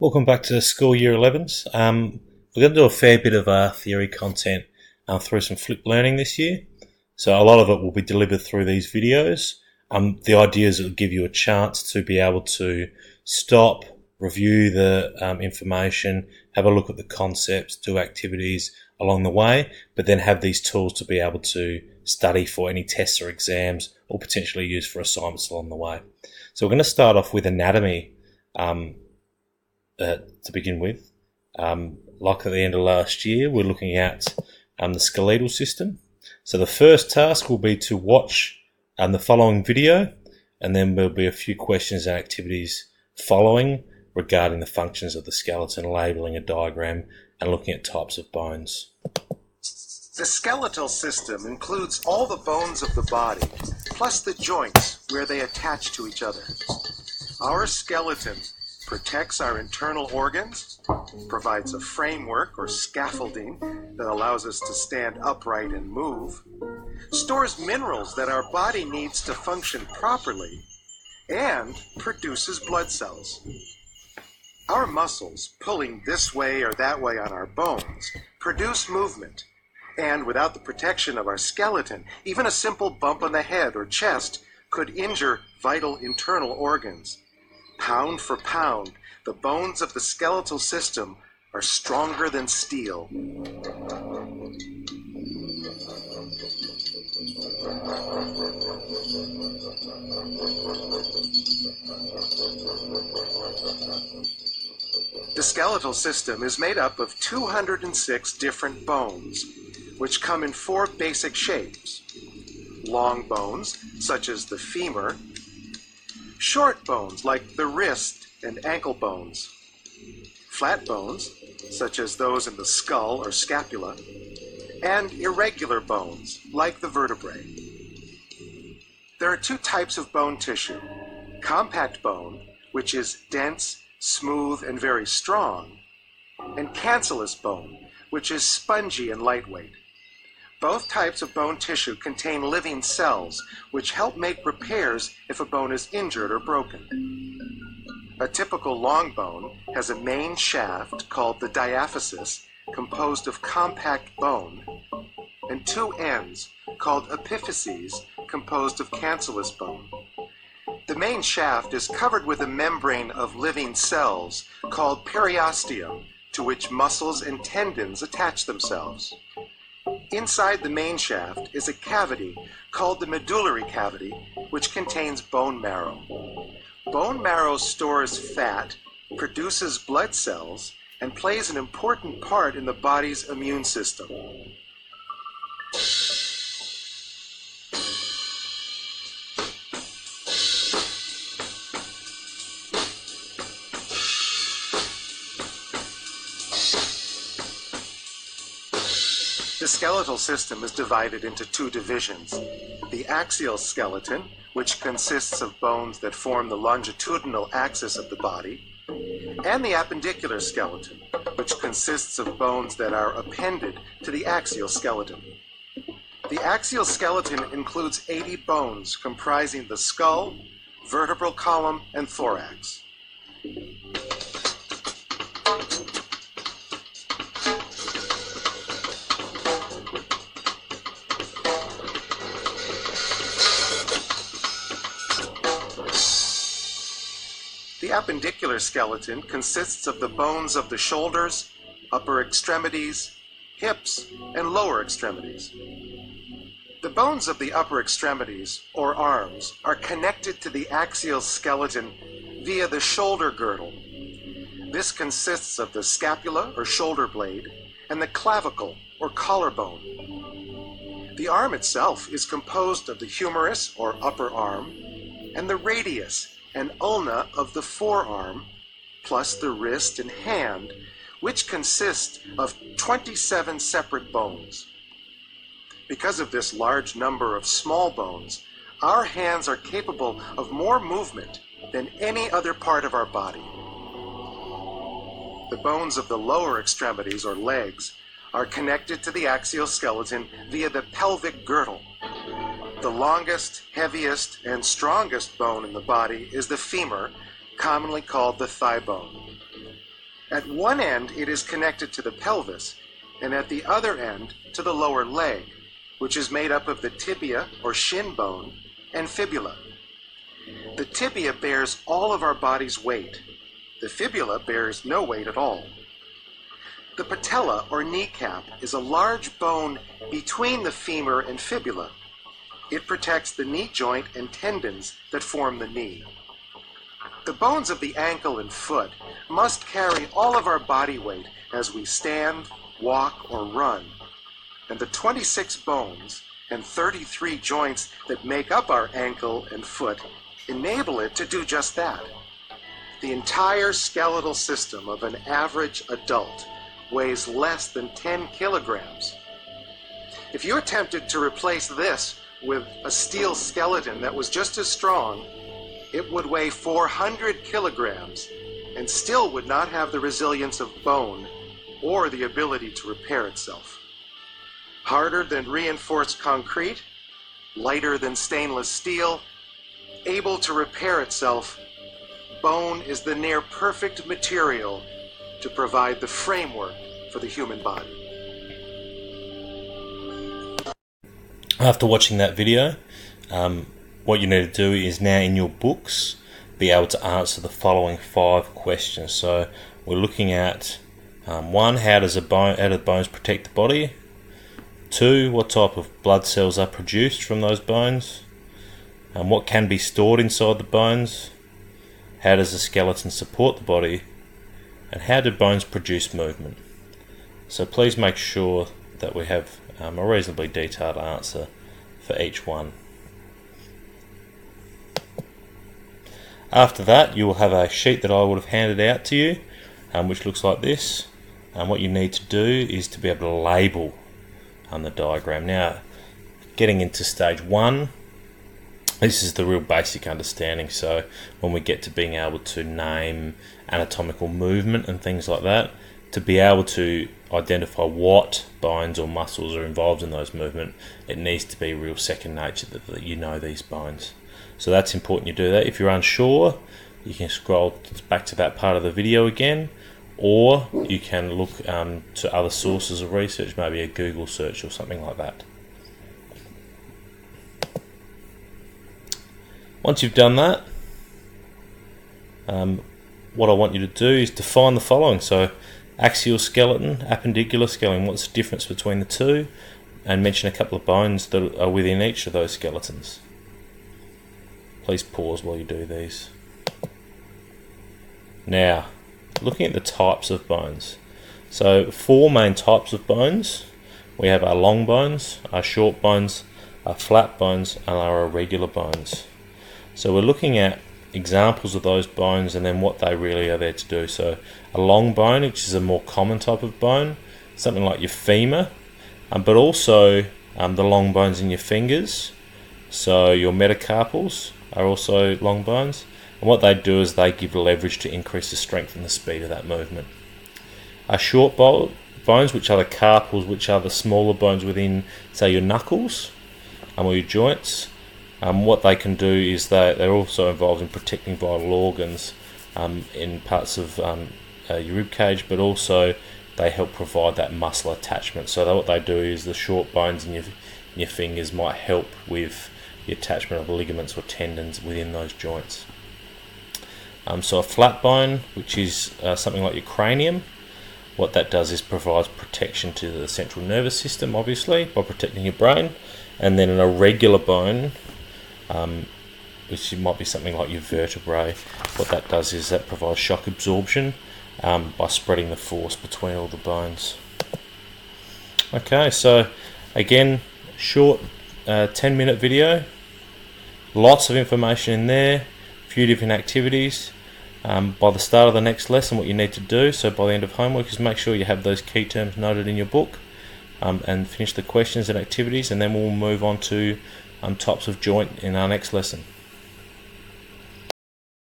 Welcome back to School Year 11s. Um, we're going to do a fair bit of uh, theory content uh, through some flipped learning this year. So a lot of it will be delivered through these videos. Um, the idea is it will give you a chance to be able to stop, review the um, information, have a look at the concepts, do activities along the way, but then have these tools to be able to study for any tests or exams or potentially use for assignments along the way. So we're going to start off with anatomy um, uh, to begin with. Um, like at the end of last year, we're looking at um, the skeletal system. So the first task will be to watch um, the following video, and then there'll be a few questions and activities following regarding the functions of the skeleton, labeling a diagram, and looking at types of bones. The skeletal system includes all the bones of the body, plus the joints where they attach to each other. Our skeleton protects our internal organs, provides a framework or scaffolding that allows us to stand upright and move, stores minerals that our body needs to function properly, and produces blood cells. Our muscles, pulling this way or that way on our bones, produce movement. And without the protection of our skeleton, even a simple bump on the head or chest could injure vital internal organs. Pound for pound, the bones of the skeletal system are stronger than steel. The skeletal system is made up of 206 different bones, which come in four basic shapes long bones, such as the femur, short bones, like the wrist and ankle bones, flat bones, such as those in the skull or scapula, and irregular bones, like the vertebrae. There are two types of bone tissue compact bone, which is dense, smooth, and very strong, and cancellous bone, which is spongy and lightweight. Both types of bone tissue contain living cells, which help make repairs if a bone is injured or broken. A typical long bone has a main shaft called the diaphysis, composed of compact bone, and two ends called epiphyses, composed of cancellous bone. The main shaft is covered with a membrane of living cells called periosteum, to which muscles and tendons attach themselves. Inside the main shaft is a cavity called the medullary cavity, which contains bone marrow. Bone marrow stores fat, produces blood cells, and plays an important part in the body's immune system. Skeletal system is divided into two divisions. The axial skeleton, which consists of bones that form the longitudinal axis of the body, and the appendicular skeleton, which consists of bones that are appended to the axial skeleton. The axial skeleton includes 80 bones comprising the skull, vertebral column, and thorax. The appendicular skeleton consists of the bones of the shoulders, upper extremities, hips, and lower extremities. The bones of the upper extremities, or arms, are connected to the axial skeleton via the shoulder girdle. This consists of the scapula, or shoulder blade, and the clavicle, or collarbone. The arm itself is composed of the humerus, or upper arm, and the radius, and ulna of the forearm, plus the wrist and hand, which consist of 27 separate bones. Because of this large number of small bones, our hands are capable of more movement than any other part of our body. The bones of the lower extremities or legs are connected to the axial skeleton via the pelvic girdle. The longest, heaviest, and strongest bone in the body is the femur, commonly called the thigh bone. At one end, it is connected to the pelvis, and at the other end, to the lower leg, which is made up of the tibia or shin bone and fibula. The tibia bears all of our body's weight. The fibula bears no weight at all. The patella or kneecap is a large bone between the femur and fibula. It protects the knee joint and tendons that form the knee. The bones of the ankle and foot must carry all of our body weight as we stand, walk, or run. And the 26 bones and 33 joints that make up our ankle and foot enable it to do just that. The entire skeletal system of an average adult weighs less than 10 kilograms. If you attempted to replace this with a steel skeleton that was just as strong, it would weigh 400 kilograms and still would not have the resilience of bone or the ability to repair itself. Harder than reinforced concrete, lighter than stainless steel, able to repair itself, bone is the near perfect material to provide the framework for the human body. After watching that video, um, what you need to do is now in your books be able to answer the following five questions. So we're looking at um, one, how does a bone, how do bones protect the body? Two, what type of blood cells are produced from those bones? And what can be stored inside the bones? How does the skeleton support the body? And how do bones produce movement? So please make sure that we have um, a reasonably detailed answer for each one. After that, you will have a sheet that I would have handed out to you, um, which looks like this. And what you need to do is to be able to label on um, the diagram. Now, getting into stage one, this is the real basic understanding. So, when we get to being able to name anatomical movement and things like that, to be able to identify what bones or muscles are involved in those movement, it needs to be real second nature that, that you know these bones. So that's important you do that. If you're unsure, you can scroll back to that part of the video again, or you can look um, to other sources of research, maybe a Google search or something like that. Once you've done that, um, what I want you to do is define the following. So axial skeleton, appendicular skeleton, what's the difference between the two, and mention a couple of bones that are within each of those skeletons. Please pause while you do these. Now, looking at the types of bones. So, four main types of bones. We have our long bones, our short bones, our flat bones, and our irregular bones. So, we're looking at examples of those bones and then what they really are there to do. So, a long bone, which is a more common type of bone, something like your femur, um, but also um, the long bones in your fingers, so your metacarpals are also long bones. And what they do is they give leverage to increase the strength and the speed of that movement. Our short bone, bones, which are the carpals, which are the smaller bones within, say, your knuckles um, or your joints, um, what they can do is they, they're also involved in protecting vital organs um, in parts of um, uh, your rib cage, but also they help provide that muscle attachment. So what they do is the short bones in your, in your fingers might help with the attachment of ligaments or tendons within those joints. Um, so a flat bone, which is uh, something like your cranium, what that does is provides protection to the central nervous system, obviously, by protecting your brain. And then an irregular bone, um, which might be something like your vertebrae, what that does is that provides shock absorption um, by spreading the force between all the bones. Okay, so again, short uh, 10 minute video, lots of information in there, a few different activities. Um, by the start of the next lesson, what you need to do, so by the end of homework, is make sure you have those key terms noted in your book um, and finish the questions and activities, and then we'll move on to um, tops of joint in our next lesson.